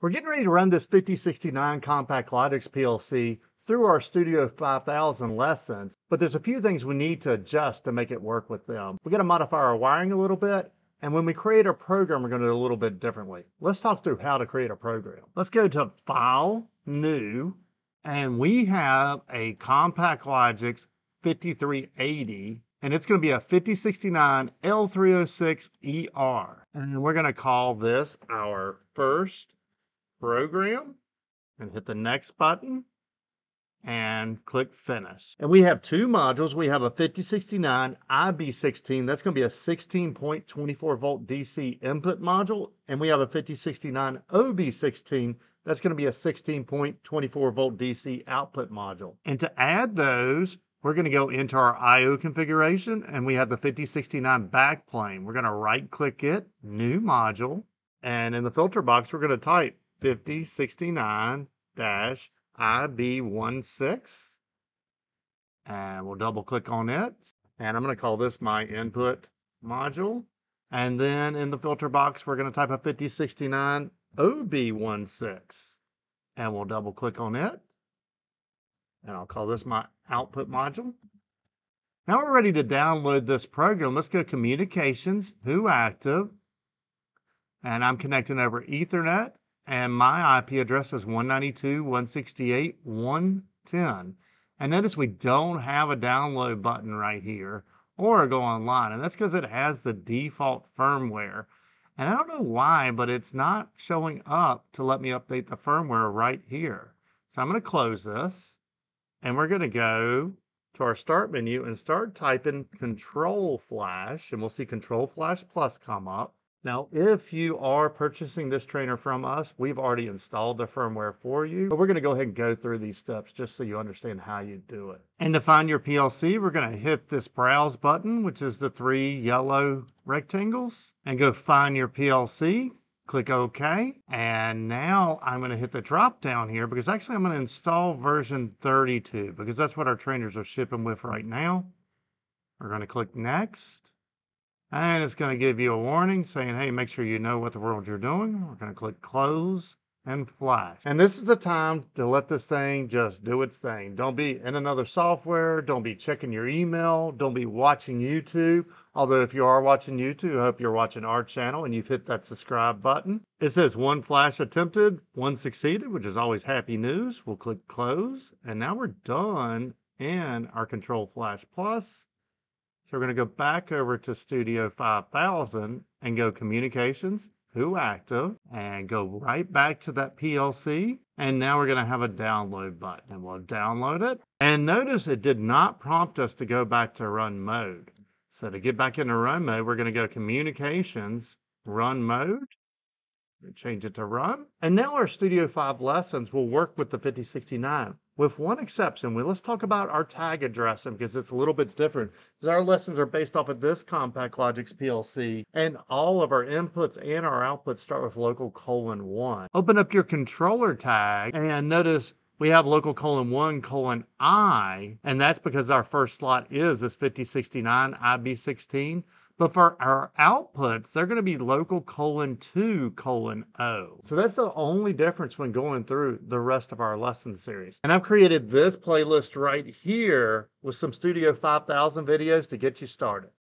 We're getting ready to run this 5069 CompactLogix PLC through our Studio 5000 lessons, but there's a few things we need to adjust to make it work with them. We're going to modify our wiring a little bit, and when we create our program, we're going to do it a little bit differently. Let's talk through how to create a program. Let's go to File, New, and we have a CompactLogix 5380 and it's going to be a 5069 L306ER. And we're going to call this our first program and hit the next button and click finish. And we have two modules. We have a 5069 IB16. That's going to be a 16.24 volt DC input module. And we have a 5069 OB16. That's going to be a 16.24 volt DC output module. And to add those, we're going to go into our IO configuration and we have the 5069 backplane. We're going to right click it, new module. And in the filter box, we're going to type 5069-IB16 and we'll double click on it. And I'm going to call this my input module. And then in the filter box, we're going to type a 5069 OB16 and we'll double click on it. And I'll call this my output module. Now we're ready to download this program. Let's go communications, who active. And I'm connecting over ethernet and my IP address is 192.168.110. And notice we don't have a download button right here or go online. And that's because it has the default firmware. And I don't know why, but it's not showing up to let me update the firmware right here. So I'm going to close this and we're going to go to our start menu and start typing control flash and we'll see control flash plus come up. Now, if you are purchasing this trainer from us, we've already installed the firmware for you, but we're gonna go ahead and go through these steps just so you understand how you do it. And to find your PLC, we're gonna hit this browse button, which is the three yellow rectangles, and go find your PLC, click OK. And now I'm going to hit the drop down here because actually I'm going to install version 32 because that's what our trainers are shipping with right now. We're going to click next. And it's going to give you a warning saying, hey, make sure you know what the world you're doing. We're going to click close and flash. And this is the time to let this thing just do its thing. Don't be in another software. Don't be checking your email. Don't be watching YouTube. Although if you are watching YouTube, I hope you're watching our channel and you've hit that subscribe button. It says one flash attempted, one succeeded, which is always happy news. We'll click close. And now we're done in our Control Flash Plus. So we're going to go back over to Studio 5000 and go Communications, Who Active, and go right back to that PLC. And now we're going to have a download button and we'll download it. And notice it did not prompt us to go back to run mode. So to get back into run mode, we're going to go Communications, Run Mode. Change it to run. And now our Studio 5 lessons will work with the 5069 with one exception. We let's talk about our tag addressing because it's a little bit different. Because our lessons are based off of this CompactLogix PLC, and all of our inputs and our outputs start with local colon one. Open up your controller tag and notice we have local colon one colon I, and that's because our first slot is this 5069 IB16. But for our outputs, they're going to be local colon 2 colon O. So that's the only difference when going through the rest of our lesson series. And I've created this playlist right here with some Studio 5000 videos to get you started.